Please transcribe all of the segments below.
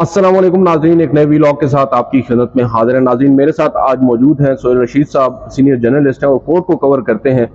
वालेकुम नाजरीन, एक नए वीलॉग के साथ आपकी खिदमत में हाजिर है। नाजरीन, मेरे साथ आज मौजूद हैं सोहेल रशीद साहब, सीनियर जर्नलिस्ट हैं और कोर्ट को कवर करते हैं।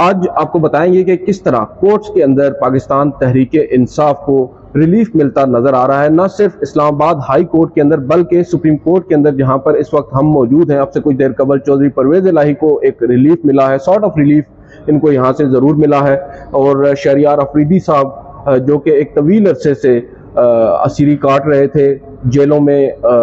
आज आपको बताएँगे कि किस तरह कोर्ट्स के अंदर पाकिस्तान तहरीक इंसाफ को रिलीफ मिलता नज़र आ रहा है। न सिर्फ़ इस्लामाबाद हाई कोर्ट के अंदर, बल्कि सुप्रीम कोर्ट के अंदर जहाँ पर इस वक्त हम मौजूद हैं। अब से कुछ देर कबल चौधरी परवेज इलाही को एक रिलीफ मिला है, सॉर्ट ऑफ़ रिलीफ इनको यहाँ से ज़रूर मिला है। और शरियार अफरीदी साहब जो कि एक तवील अरसे से असीरी काट रहे थे जेलों में आ,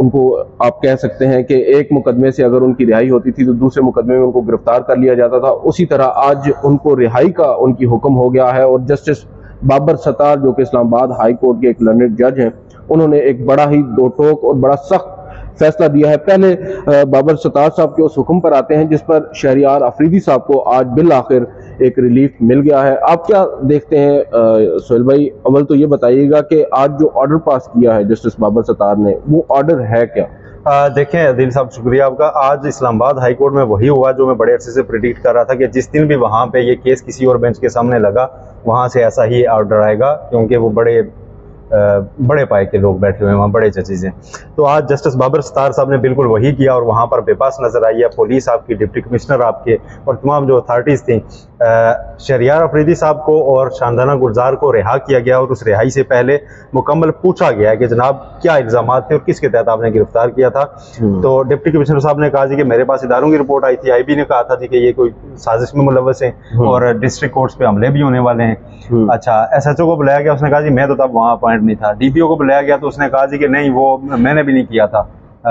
उनको आप कह सकते हैं कि एक मुकदमे से अगर उनकी रिहाई होती थी तो दूसरे मुकदमे में उनको गिरफ़्तार कर लिया जाता था। उसी तरह आज उनको रिहाई का उनकी हुक्म हो गया है और जस्टिस बाबर सतार जो कि इस्लामाबाद हाई कोर्ट के एक लर्नेड जज हैं उन्होंने एक बड़ा ही दो टोक और बड़ा सख्त फैसला दिया है। पहले बाबर सतार साहब के उस हुक्म पर आते हैं, जिस पर शहरियार अफरीदी साहब को आज बिल आखिर एक रिलीफ मिल गया है। आप क्या देखते हैं सोहेल भाई? अव्वल तो ये बताइएगा कि आज जो ऑर्डर पास किया है जस्टिस बाबर सतार ने, वो ऑर्डर है क्या? देखें दिल साहब, शुक्रिया आपका। आज इस्लामाबाद हाई कोर्ट में वही हुआ जो मैं बड़े अरसे से प्रिडिक्ट कर रहा था कि जिस दिन भी वहाँ पे ये केस किसी और बेंच के सामने लगा, वहाँ से ऐसा ही ऑर्डर आएगा, क्योंकि वो बड़े बड़े पाए के लोग बैठे हुए हैं वहाँ बड़े जजेज हैं तो आज जस्टिस बाबर सतार साहब ने बिल्कुल वही किया और वहाँ पर बेपास नज़र आई है पुलिस आपकी डिप्टी कमिश्नर आपके और तमाम जो अथॉरिटीज़ थी शरियार अफरीदी साहब को और शानदाना गुलजार को रिहा किया गया और उस रिहाई से पहले मुकम्मल पूछा गया कि जनाब क्या इल्ज़ाम थे और किसके तहत आपने गिरफ़्तार किया था हम्म। तो डिप्टी कमिश्नर साहब ने कहा जी कि मेरे पास इदारों की रिपोर्ट आई थी आई बी ने कहा था जी कि ये कोई साजिश में मुलवस है हम्म। और डिस्ट्रिक्ट कोर्ट्स पे हमले भी होने वाले हैं हम्म। अच्छा एस एच ओ को बुलाया गया उसने कहा जी मैं तो तब वहाँ अपॉइंट नहीं था। DPO को बुलाया गया तो उसने कहा जी कि नहीं, वो मैंने भी नहीं किया था।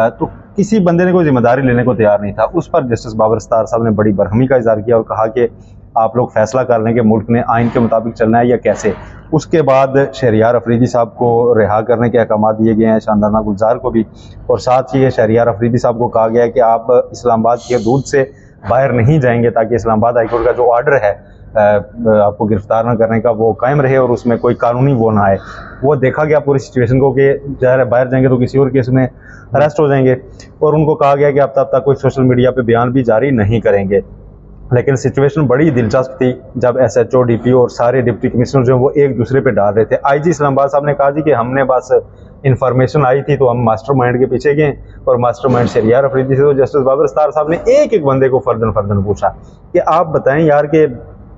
तो किसी बंदे ने कोई ज़िम्मेदारी लेने को तैयार नहीं था। उस पर जस्टिस बाबर सतार साहब ने बड़ी बरहमी का इजहार किया और कहा कि आप लोग फैसला कर लें कि मुल्क ने आइन के मुताबिक चलना है या कैसे। उसके बाद शहरियार अफरीदी साहब को रिहा करने के अहकाम दिए गए हैं, शानदाना गुलजार को भी। और साथ ही शहरियार अफरीदी साहब को कहा गया कि आप इस्लामाबाद के दूध से बाहर नहीं जाएँगे ताकि इस्लामाबाद हाईकोर्ट का जो ऑर्डर है आपको गिरफ़्तार न करने का वो कायम रहे और उसमें कोई कानूनी वो ना आए। वो देखा गया पूरी सिचुएशन को कि ज़ाहिर बाहर जाएँगे तो किसी और केस में अरेस्ट हो जाएँगे। और उनको कहा गया कि आप तब तक कोई सोशल मीडिया पे बयान भी जारी नहीं करेंगे। लेकिन सिचुएशन बड़ी दिलचस्प थी जब S H O D P और सारे डिप्टी कमिश्नर जो वो एक दूसरे पे डाल रहे थे। आई जी इस्लामाबाद साहब ने कहा जी कि हमने बस इन्फॉर्मेशन आई थी तो हम मास्टर माइंड के पीछे गए और मास्टर माइंड से यार अफरीदी से। तो जस्टिस बाबर साहब ने एक एक बंदे को फर्दन फर्दन पूछा कि आप बताएँ यार कि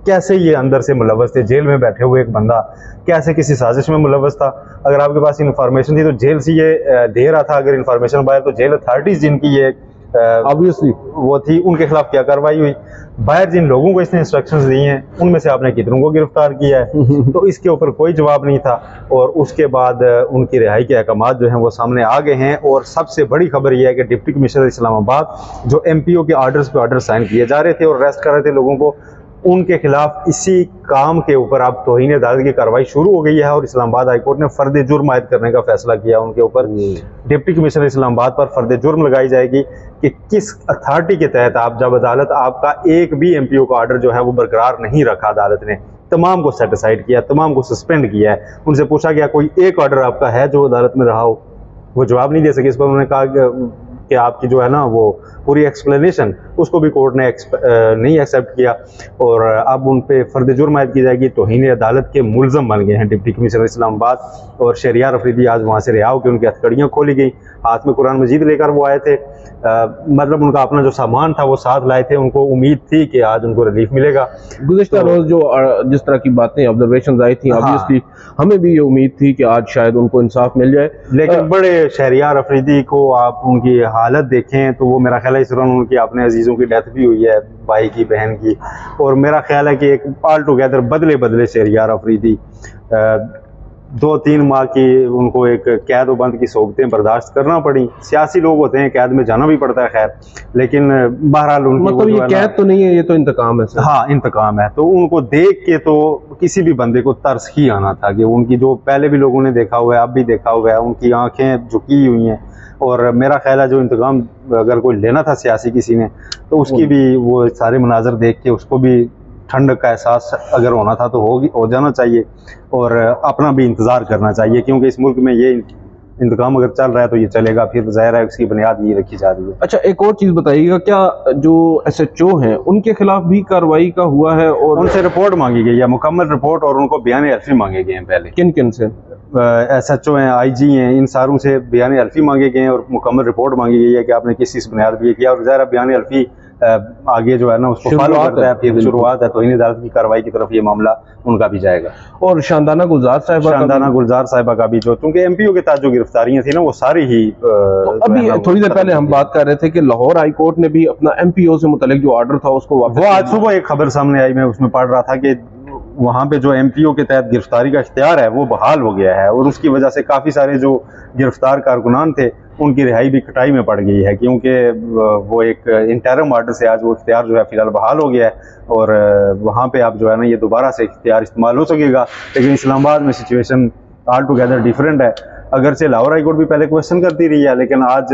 कैसे ये अंदर से मुलवस थे? जेल में बैठे हुए एक बंदा। कैसे किसी साजिश में मुलवस था? अगर आपके पास इन्फॉर्मेशन थी तो जेल से ये दे रहा था। अगर इन्फॉर्मेशन बाहर तो जेल अथॉरिटीज़ जिनकी ये ऑब्वियसली वो थी उनके खिलाफ क्या कार्रवाई हुई? बाहर जिन लोगों को इसने इंस्ट्रक्शंस दी हैं उनमें से आपने कितनों को गिरफ़्तार किया है? तो इसके ऊपर कोई जवाब नहीं था। और उसके बाद उनकी रिहाई के अहकाम जो हैं वो सामने आ गए हैं। और सबसे बड़ी खबर यह है कि डिप्टी कमिश्नर इस्लामाबाद जो एम पी ओ के आर्डर्स पे आर्डर साइन किए जा रहे थे और अरेस्ट कर रहे थे लोगों को उनके खिलाफ इसी काम के ऊपर अब तोहन अदालत की कार्रवाई शुरू हो गई है और इस्लामाबाद हाईकोर्ट ने फर्द जुर्म आयद करने का फैसला किया उनके ऊपर। डिप्टी कमिश्नर इस्लामाबाद पर फर्द जुर्म लगाई जाएगी कि किस अथॉरिटी के तहत आप जब अदालत आपका एक भी एम पी ओ का ऑर्डर जो है वो बरकरार नहीं रखा अदालत ने तमाम को सेटिसाइड किया तमाम को सस्पेंड किया है। उनसे पूछा गया कोई एक ऑर्डर आपका है जो अदालत में रहा हो? वो जवाब नहीं दे सके इस पर। उन्होंने कहा कि आपकी जो है ना वो पूरी एक्सप्लेनेशन उसको भी कोर्ट ने नहीं एक्सेप्ट किया और अब उन पर फर्द जुर्म आयद की जाएगी तो तोहन अदालत के मुलजम बन गए हैं डिप्टी कमिश्नर इस्लामाबाद और शरियार अफरीदी आज वहाँ से रिहा होकर उनकी हथकड़ियाँ खोली गई। हाथ में कुरान मजीद लेकर वो आए थे। आ, मतलब उनका अपना जो सामान था वो साथ लाए थे। उनको उम्मीद थी कि आज उनको रिलीफ मिलेगा। गुजशत तो, रोज जो जिस तरह की बातें ऑब्जर्वेशन आई थी ऑब्वियसली हाँ, हमें भी ये उम्मीद थी कि आज शायद उनको इंसाफ मिल जाए। लेकिन आ, बड़े शहरियार अफरीदी को आप उनकी हालत देखें तो वो मेरा ख्याल है इस दौरान उनकी अपने अजीज़ों की डेथ भी हुई है भाई की बहन की। और मेरा ख्याल है कि एक ऑल टुगेदर बदले बदले शहरियार अफरीदी दो तीन माह की उनको एक कैद बंद की सोबतें बर्दाश्त करना पड़ी। सियासी लोग होते हैं कैद में जाना भी पड़ता है खैर लेकिन बहरहाल उनकी मतलब ये कैद तो नहीं है ये तो इंतकाम है हाँ इंतकाम है। तो उनको देख के तो किसी भी बंदे को तरस ही आना था कि उनकी जो पहले भी लोगों ने देखा हुआ है अब भी देखा हुआ है उनकी आँखें झुकी हुई हैं। और मेरा ख्याल है जो इंतकाम अगर कोई लेना था सियासी किसी ने तो उसकी भी वो सारे मनाजर देख के उसको भी ठंड का एहसास अगर होना था तो हो हो जाना चाहिए और अपना भी इंतज़ार करना चाहिए क्योंकि इस मुल्क में ये इंतकाम अगर चल रहा है तो ये चलेगा फिर ज़ाहिर है उसकी बुनियाद ये रखी जा रही है। अच्छा एक और चीज़ बताइएगा क्या जो एस एच ओ हैं उनके खिलाफ भी कार्रवाई का हुआ है और उनसे रिपोर्ट मांगी गई है मुकम्मल रिपोर्ट और उनको बयान अर्फी मांगे गए हैं पहले। किन किन से? एस एच ओ हैं आई जी हैं इन सारों से बयान अल्फी मांगे गए हैं और मुकम्मल रिपोर्ट मांगी गई है कि आपने किस चीज़ बुनियाद पर किया। और ज़ाहिर बयान अल्फी आगे जो है ना उसको फॉलो करता है फिर शुरुआत है तो इन अदालत की कार्रवाई की तरफ़ ये मामला उनका भी जाएगा। और शानदाना गुलजार साहब शानदाना गुलजार साहिबा का भी जो क्योंकि एम पी ओ के तहत जो गिरफ्तारियाँ थी ना वो सारी ही तो अभी थोड़ी देर पहले हम बात कर रहे थे कि लाहौर हाई कोर्ट ने भी अपना एम पी ओ से मुतलिक जो ऑर्डर था उसको वो आज सुबह एक खबर सामने आई मैं उसमें पढ़ रहा था कि वहाँ पे जो एमपीओ के तहत गिरफ्तारी का इख्तियार है, वो बहाल हो गया है। और उसकी वजह से काफ़ी सारे जो गिरफ़्तार कारकुनान थे, उनकी रिहाई भी कटाई में पड़ गई है, क्योंकि वो एक इंटरम आर्डर से आज वो इख्तियार जो है फ़िलहाल बहाल हो गया है। और वहाँ पे आप जो है ना, ये दोबारा से इख्तियार इस्तेमाल हो सकेगा, लेकिन इस्लामाबाद में सिचुएशन आल टुगेदर डिफरेंट है। अगर से लाहौर हाईकोर्ट भी पहले क्वेश्चन करती रही है, लेकिन आज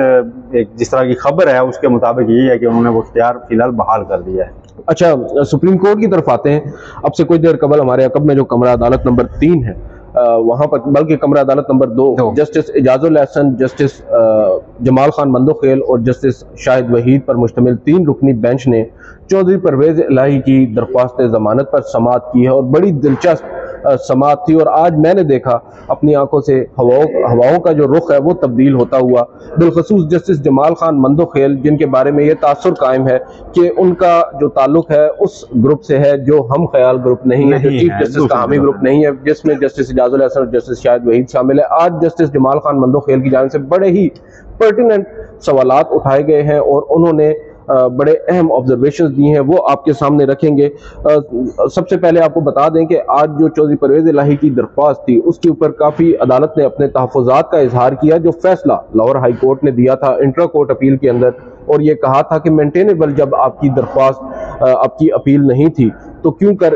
एक जिस तरह की खबर है, उसके मुताबिक यही है कि उन्होंने वो इख्तियार फ़िलहाल बहाल कर दिया है। अच्छा सुप्रीम कोर्ट की तरफ़ आते हैं। अब से कुछ देर कबल हमारे अकब में जो कमरा अदालत नंबर तीन है वहाँ पर बल्कि कमरा अदालत नंबर दो जस्टिस एजाजुल एहसन जस्टिस जमाल खान मंदोखेल और जस्टिस शाहिद वहीद पर मुश्तमिल तीन रुकनी बेंच ने चौधरी परवेज इलाही की दरख्वास्त जमानत पर समात की है और बड़ी दिलचस्प समात थी और आज मैंने देखा अपनी आँखों से हवाओं हवाओं का जो रुख है वो तब्दील होता हुआ। बिलखसूस जस्टिस जमाल खान मंदो खेल जिनके बारे में ये तासर कायम है कि उनका जो ताल्लुक है उस ग्रुप से है जो हम ख्याल ग्रुप नहीं, नहीं है जो चीफ जस्टिस का हामी ग्रुप नहीं है जिसमें जस्टिस इजाजुल हसन और जस्टिस शाहिद वहीद शामिल है। आज जस्टिस जमाल खान मंदो खेल की जानब से बड़े ही पर्टिनेंट सवाल उठाए गए हैं और उन्होंने बड़े अहम ऑब्जर्वेशन दिए हैं, वो आपके सामने रखेंगे। सबसे पहले आपको बता दें कि आज जो चौधरी परवेज लाही की दरख्वास्त थी, उसके ऊपर काफ़ी अदालत ने अपने तहफात का इजहार किया, जो फैसला लाहौर हाई कोर्ट ने दिया था, इंट्रा कोर्ट अपील के अंदर। और ये कहा था कि मेंटेनेबल जब आपकी दरख्वास्त आपकी अपील नहीं थी तो क्यों कर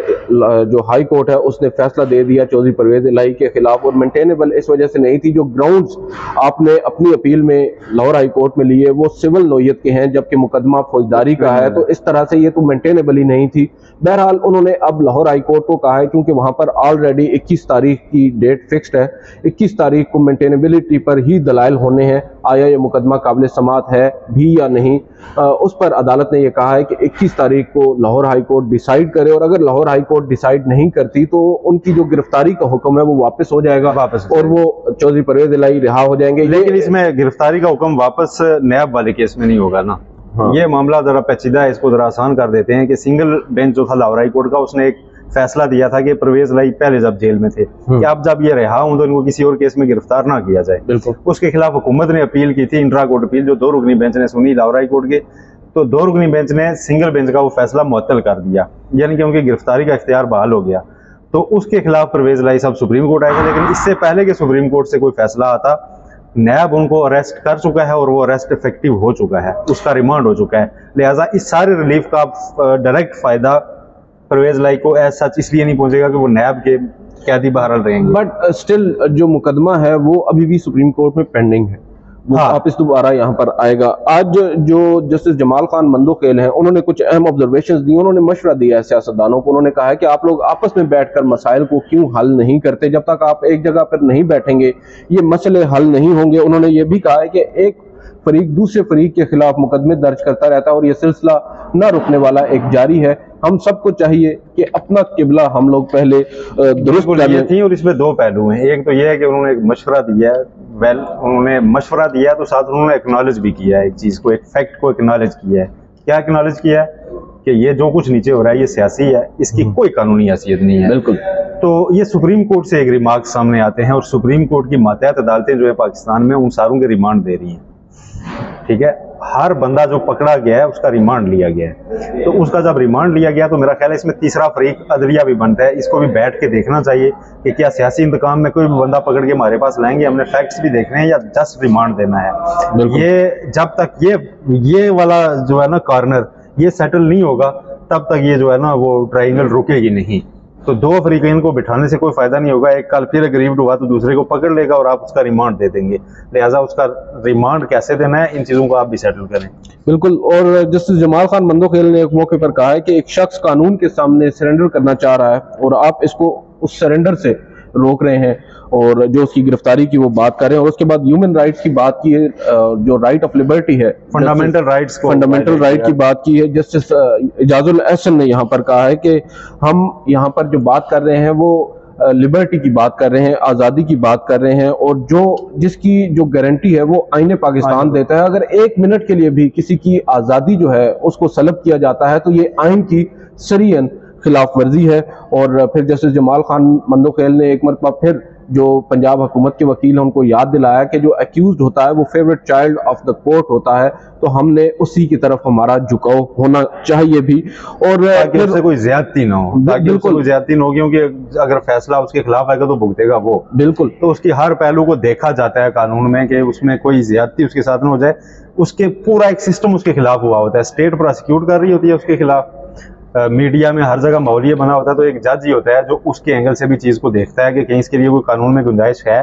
जो हाई कोर्ट है, उसने फैसला दे दिया चौधरी परवेज इलाही के खिलाफ और मेंटेनेबल इस वजह से नहीं थी। जो ग्राउंड्स आपने अपनी अपील में लाहौर हाई कोर्ट में लिए, वो सिविल नोयत के हैं, जबकि मुकदमा फौजदारी का है तो इस तरह से ये तो मेंटेनेबल ही नहीं थी। बहरहाल, उन्होंने अब लाहौर हाई कोर्ट को कहा है, क्योंकि वहाँ पर ऑलरेडी इक्कीस तारीख की डेट फिक्सड है। इक्कीस तारीख को मेंटेनेबिलिटी पर ही दलाइल होने हैं। आया ये मुकदमा काबिल समात है भी या नहीं? आ, उस पर अदालत ने यह कहा है कि 21 तारीख को लाहौर हाई कोर्ट डिसाइड करे और अगर लाहौर हाई कोर्ट डिसाइड नहीं करती तो उनकी जो गिरफ्तारी का हुक्म है वो वापस हो जाएगा वापस और वो चौधरी परवेज इलाई रिहा हो जाएँगे। लेकिन इसमें गिरफ्तारी का हुक्म वापस नैब वाले केस में नहीं होगा ना? हाँ। ये मामला जरा पेचीदा है इसको जरा आसान कर देते हैं कि सिंगल बेंच जो था लाहौर हाई कोर्ट का उसने एक फैसला दिया था कि परवेज लाई पहले जब जेल में थे हम्म। कि अब जब ये रहा हूँ तो इनको किसी और केस में गिरफ़्तार ना किया जाए। उसके खिलाफ हुकूमत ने अपील की थी इंट्रा कोर्ट अपील जो दो रुकनी बेंच ने सुनी लाहौर हाई कोर्ट के तो दो रुकनी बेंच ने सिंगल बेंच का वो फैसला मुअत्तल कर दिया यानी कि उनकी गिरफ्तारी का इख्तियार बहाल हो गया। तो उसके खिलाफ परवेज लाई साहब सुप्रीम कोर्ट आएगा लेकिन इससे पहले के सुप्रीम कोर्ट से कोई फैसला आता नैब उनको अरेस्ट कर चुका है और वो अरेस्ट इफ़ेक्टिव हो चुका है उसका रिमांड हो चुका है। लिहाजा इस सारे रिलीफ का डायरेक्ट फ़ायदा परवेज लाई को एज सच इसलिए नहीं पहुंचेगा कि वो नैब के कैदी बहरहाल रहेंगे। बट स्टिल जो मुकदमा है वो अभी भी सुप्रीम कोर्ट में पेंडिंग है। वो हाँ। वापस दोबारा यहाँ पर आएगा। आज जो जस्टिस जमाल खान मंदो खेल हैं उन्होंने कुछ अहम ऑब्जर्वेशन दी उन्होंने मशवरा दिया है सियासतदानों को। उन्होंने कहा है कि आप लोग आपस में बैठकर मसाइल को क्यों हल नहीं करते? जब तक आप एक जगह पर नहीं बैठेंगे ये मसले हल नहीं होंगे। उन्होंने ये भी कहा है कि एक फरीक दूसरे फरीक के खिलाफ मुकदमे दर्ज करता रहता है और यह सिलसिला न रुकने वाला एक जारी है। हम सबको चाहिए कि अपना किबला हम लोग पहले दुरुस्त ये थी और इसमें दो पहलू हैं। एक तो यह है कि उन्होंने एक मशवरा दिया है। वेल उन्होंने मशवरा दिया तो साथ उन्होंने एक्नॉलेज भी किया है एक चीज़ को एक फैक्ट को एक्नॉलेज किया है। क्या एक्नॉलेज किया है? कि ये जो कुछ नीचे हो रहा है ये सियासी है। इसकी हम्म। कोई कानूनी हैसियत नहीं है। बिल्कुल। तो ये सुप्रीम कोर्ट से एक रिमार्क सामने आते हैं और सुप्रीम कोर्ट की मातहत अदालतें जो है पाकिस्तान में उन सारों के रिमांड दे रही हैं। ठीक है? हर बंदा जो पकड़ा गया है उसका रिमांड लिया गया है। तो उसका जब रिमांड लिया गया तो मेरा ख्याल है इसमें तीसरा फरीक अदलिया भी बनता है। इसको भी बैठ के देखना चाहिए कि क्या सियासी इंतकाम में कोई भी बंदा पकड़ के हमारे पास लाएँगे। हमने फैक्ट्स भी देखने हैं या जस्ट रिमांड देना है। ये जब तक ये ये वाला जो है ना कॉर्नर ये सेटल नहीं होगा तब तक ये जो है ना वो ट्राइंगल रुकेगी नहीं। तो दो अफ्रीकन को बिठाने से कोई फ़ायदा नहीं होगा। एक कल फिर अग्रीव्ड हुआ तो दूसरे को पकड़ लेगा और आप उसका रिमांड दे देंगे। लिहाजा उसका रिमांड कैसे देना है, इन चीज़ों को आप भी सेटल करें। बिल्कुल, और जस्टिस जमाल खान मंदोखेल ने एक मौके पर कहा है कि एक शख्स कानून के सामने सरेंडर करना चाह रहा है और आप इसको उस सरेंडर से रोक रहे हैं और जो उसकी गिरफ्तारी की वो बात कर रहे हैं और उसके बाद ह्यूमन राइट्स की बात की है जो राइट ऑफ़ लिबर्टी है फंडामेंटल राइट्स फंडामेंटल राइट की बात की है जस्टिस इजाजुल एहसन ने यहाँ पर कहा है कि हम यहाँ पर जो बात कर रहे हैं वो लिबर्टी की बात कर रहे हैं आज़ादी की बात कर रहे हैं और जो जिसकी जो गारंटी है वो आईने पाकिस्तान देता है। अगर एक मिनट के लिए भी किसी की आज़ादी जो है उसको सलब किया जाता है तो ये आइन की सरियन खिलाफ वर्जी है और फिर जस्टिस जमाल खान मंदोखेल ने एक मरतबा फिर जो पंजाब हुकूमत के वकील हैं उनको याद दिलाया कि जो एक्यूज होता है वो favourite child of the court होता है तो हमने उसी की तरफ़ हमारा झुकाव होना चाहिए भी। और उससे कोई ज्यादती ना हो बिल्कुल। ज्यादती ना हो क्योंकि अगर फैसला उसके खिलाफ आएगा तो भुगतेगा वो। बिल्कुल। तो उसकी हर पहलू को देखा जाता है कानून में कि उसमें कोई ज्यादती उसके साथ ना हो जाए उसके पूरा एक सिस्टम उसके खिलाफ हुआ होता है। स्टेट प्रोसिक्यूट कर रही होती है उसके खिलाफ। मीडिया में हर जगह माहौल बना होता है तो एक जज ही होता है जो उसके एंगल से भी चीज़ को देखता है कि कहीं इसके लिए कोई कानून में गुंजाइश है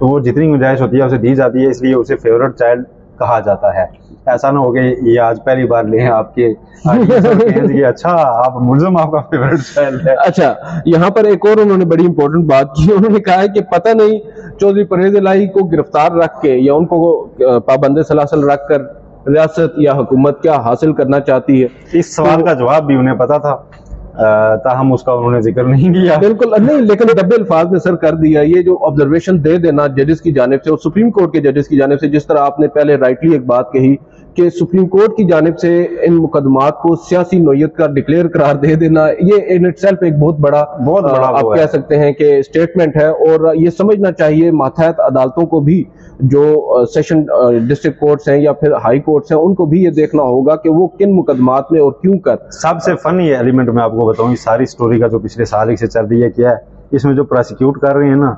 तो वो जितनी गुंजाइश होती है उसे दी जाती है इसलिए उसे फेवरेट चाइल्ड कहा जाता है। ऐसा ना हो कि ये आज पहली बार ले आपके ये अच्छा आप मुलजम आपका फेवरेट चाइल्ड है। अच्छा यहाँ पर एक और उन्होंने बड़ी इंपॉर्टेंट बात की उन्होंने कहा है कि पता नहीं चौधरी परहेज लाई को गिरफ़्तार रख के या उनको पाबंद सलासल रख कर रियासत या हुकूमत क्या हासिल करना चाहती है? इस सवाल तो, का जवाब भी उन्हें पता था। ताहम उसका उन्होंने ज़िक्र नहीं किया। बिल्कुल नहीं लेकिन दबे अल्फाज में सर कर दिया ये जो ऑब्जर्वेशन दे देना जजेस की जानब से और सुप्रीम कोर्ट के जजेस की जानब से जिस तरह आपने पहले राइटली एक बात कही कि सुप्रीम कोर्ट की जानब से इन मुकदमात को सियासी नोयत का डिक्लेयर करार दे देना ये इन इट सेल्फ एक बहुत बड़ा बहुत बड़ा आप कह सकते हैं कि स्टेटमेंट है और ये समझना चाहिए माथायत अदालतों को भी जो सेशन डिस्ट्रिक्ट कोर्ट्स हैं या फिर हाई कोर्ट्स हैं उनको भी ये देखना होगा कि वो किन मुकदमात में और क्यों कर। सबसे फनी एलिमेंट में आपको बताऊँ सारी स्टोरी का जो पिछले साल एक से चल रही है क्या है इसमें जो प्रोसिक्यूट कर रहे हैं ना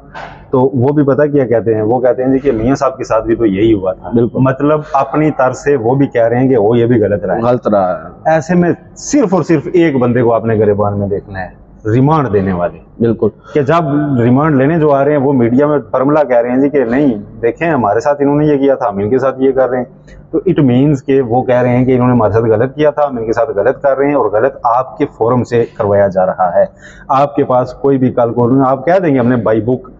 तो वो भी पता क्या कहते हैं? वो कहते हैं जी कि मियाँ साहब के साथ भी तो यही हुआ था। बिल्कुल। मतलब अपनी तर से वो भी कह रहे हैं कि वो ये भी गलत रहा है। गलत रहा है। ऐसे में सिर्फ़ और सिर्फ़ एक बंदे को आपने गरीबान में देखना है। रिमांड देने वाले। बिल्कुल। कि जब रिमांड लेने जो आ रहे हैं वो मीडिया में फॉर्मूला कह रहे हैं जी कि नहीं देखें हमारे साथ इन्होंने ये किया था हम इनके साथ ये कर रहे हैं। तो इट मीन्स के वो कह रहे हैं कि इन्होंने हमारे साथ गलत किया था हम इनके साथ गलत कर रहे हैं और गलत आपके फोरम से करवाया जा रहा है। आपके पास कोई भी कल को आप कह देंगे हमने बाई बुक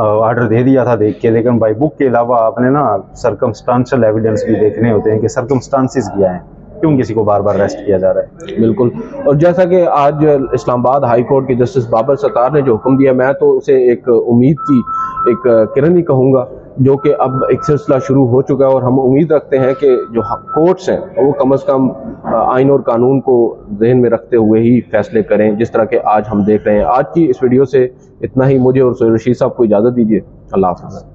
ऑर्डर दे दिया था देख के लेकिन बाई बुक के अलावा आपने ना सरकमस्टांशल एविडेंस भी देखने होते हैं कि सरकमस्टांसिस किया है। क्यों किसी को बार बार अरेस्ट किया जा रहा है? बिल्कुल। और जैसा कि आज इस्लामाबाद हाई कोर्ट के जस्टिस बाबर सत्तार ने जो हुक्म दिया, मैं तो उसे एक उम्मीद की, एक किरण ही कहूँगा, जो कि अब एक सिलसिला शुरू हो चुका है और हम उम्मीद रखते हैं कि जो कोर्ट्स हैं, वो कम अज़ कम आइन और कानून को जहन में रखते हुए ही फैसले करें, जिस तरह के आज हम देख रहे हैं। आज की इस वीडियो से इतना ही। मुझे और रशीद साहब को इजाज़त दीजिए। अल्लाह हाफ़